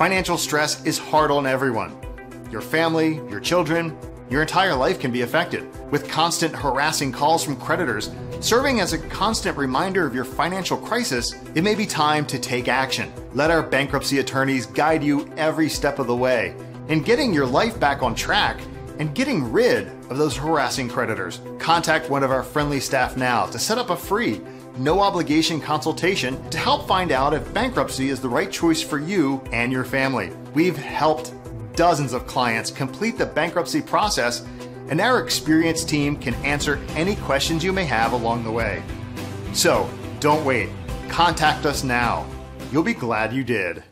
Financial stress is hard on everyone. Your family, your children, your entire life can be affected. With constant harassing calls from creditors, serving as a constant reminder of your financial crisis, it may be time to take action. Let our bankruptcy attorneys guide you every step of the way in getting your life back on track and getting rid of those harassing creditors. Contact one of our friendly staff now to set up a free, no obligation consultation to help find out if bankruptcy is the right choice for you and your family. We've helped dozens of clients complete the bankruptcy process, and our experienced team can answer any questions you may have along the way. So, don't wait. Contact us now. You'll be glad you did.